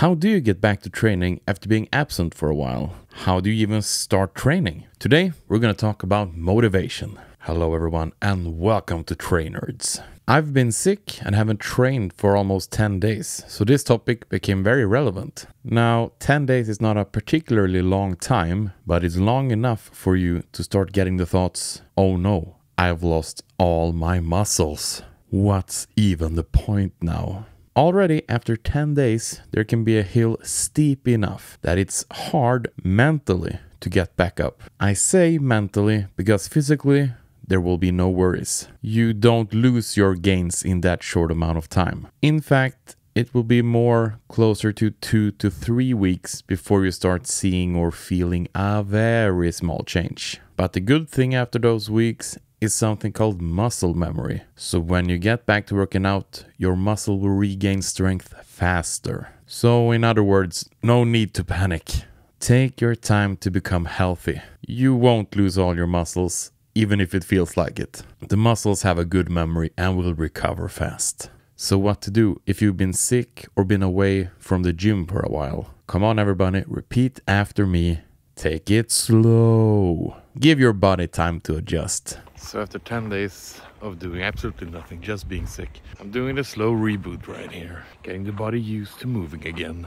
How do you get back to training after being absent for a while? How do you even start training? Today, we're going to talk about motivation. Hello, everyone, and welcome to Trainerds. I've been sick and haven't trained for almost 10 days, so this topic became very relevant. Now, 10 days is not a particularly long time, but it's long enough for you to start getting the thoughts oh no, I've lost all my muscles. What's even the point now? Already after 10 days, there can be a hill steep enough that it's hard mentally to get back up. I say mentally because physically there will be no worries. You don't lose your gains in that short amount of time. In fact, it will be more closer to two to three weeks before you start seeing or feeling a very small change. But the good thing after those weeks is something called muscle memory. So when you get back to working out, your muscle will regain strength faster. So, in other words, no need to panic. Take your time to become healthy. You won't lose all your muscles even if it feels like it. The muscles have a good memory and will recover fast. So, what to do if you've been sick or been away from the gym for a while? Come on, everybody, repeat after me. Take it slow. Give your body time to adjust. So, after 10 days of doing absolutely nothing, just being sick, I'm doing a slow reboot right here, getting the body used to moving again.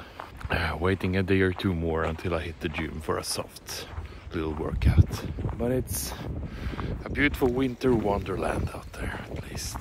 Uh, waiting a day or two more until I hit the gym for a soft little workout. But it's a beautiful winter wonderland out there, at least.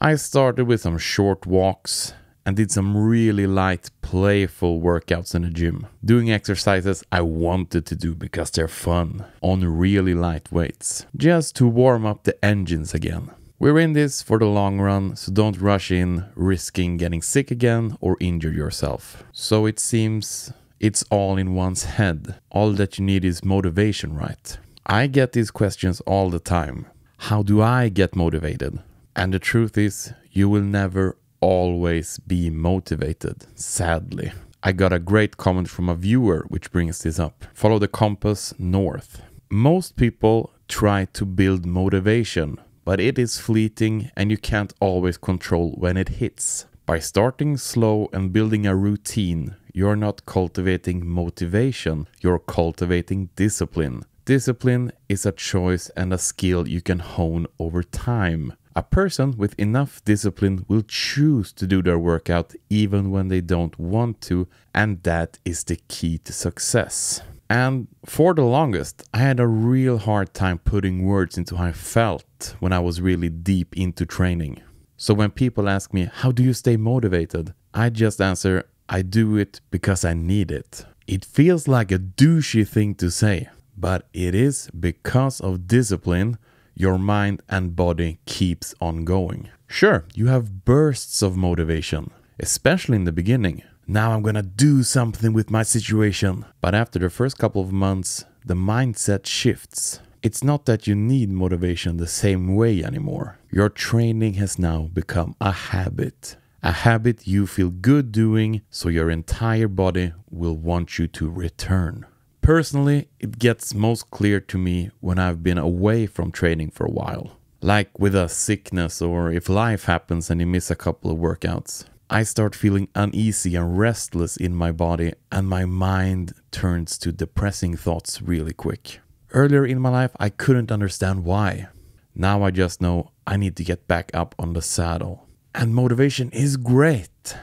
I started with some short walks and did some really light, playful workouts in the gym. Doing exercises I wanted to do because they're fun, on really light weights, just to warm up the engines again. We're in this for the long run, so don't rush in, risking getting sick again or injure yourself. So it seems it's all in one's head. All that you need is motivation, right? I get these questions all the time. How do I get motivated? And the truth is, you will never always be motivated, sadly. I got a great comment from a viewer which brings this up. Follow the compass north. Most people try to build motivation, but it is fleeting and you can't always control when it hits. By starting slow and building a routine, you're not cultivating motivation, you're cultivating discipline. Discipline is a choice and a skill you can hone over time. A person with enough discipline will choose to do their workout even when they don't want to, and that is the key to success. And for the longest, I had a real hard time putting words into how I felt when I was really deep into training. So when people ask me, How do you stay motivated? I just answer, I do it because I need it. It feels like a douchey thing to say, but it is because of discipline your mind and body keeps on going. Sure, you have bursts of motivation, especially in the beginning. Now I'm gonna do something with my situation. But after the first couple of months, the mindset shifts. It's not that you need motivation the same way anymore. Your training has now become a habit a habit you feel good doing, so your entire body will want you to return. Personally, it gets most clear to me when I've been away from training for a while. Like with a sickness or if life happens and you miss a couple of workouts. I start feeling uneasy and restless in my body, and my mind turns to depressing thoughts really quick. Earlier in my life, I couldn't understand why. Now I just know I need to get back up on the saddle. And motivation is great.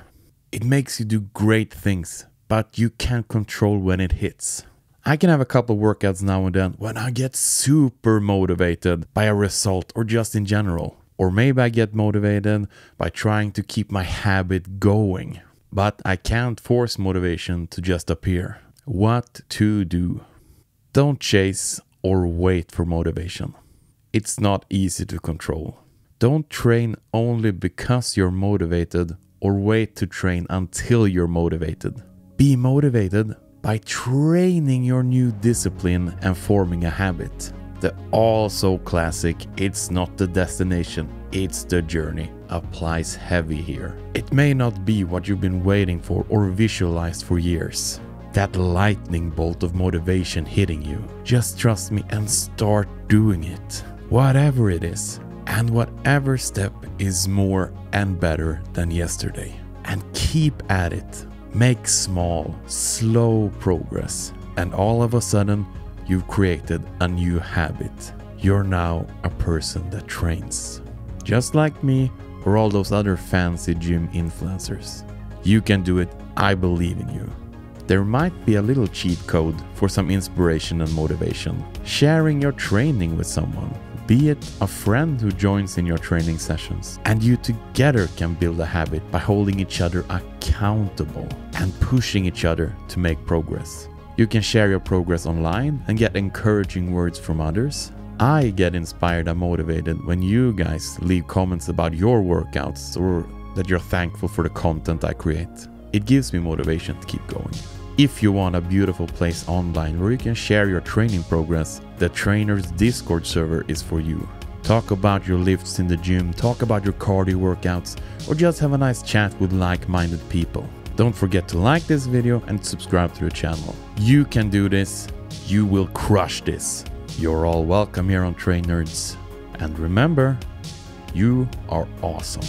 It makes you do great things, but you can't control when it hits. I can have a couple workouts now and then when I get super motivated by a result or just in general. Or maybe I get motivated by trying to keep my habit going. But I can't force motivation to just appear. What to do? Don't chase or wait for motivation. It's not easy to control. Don't train only because you're motivated or wait to train until you're motivated. Be motivated by training your new discipline and forming a habit. The also classic it's not the destination, it's the journey applies heavy here. It may not be what you've been waiting for or visualized for years. That lightning bolt of motivation hitting you. Just trust me and start doing it. Whatever it is, and whatever step is more and better than yesterday. And keep at it. Make small, slow progress, and all of a sudden, you've created a new habit. You're now a person that trains. Just like me or all those other fancy gym influencers. You can do it, I believe in you. There might be a little cheat code for some inspiration and motivation. Sharing your training with someone, be it a friend who joins in your training sessions, and you together can build a habit by holding each other accountable and pushing each other to make progress. You can share your progress online and get encouraging words from others. I get inspired and motivated when you guys leave comments about your workouts or that you're thankful for the content I create. It gives me motivation to keep going. If you want a beautiful place online where you can share your training progress, the Trainerds Discord server is for you. Talk about your lifts in the gym, talk about your cardio workouts, or just have a nice chat with like-minded people. Don't forget to like this video and subscribe to the channel. You can do this, you will crush this. You're all welcome here on Trainerds. And remember, you are awesome.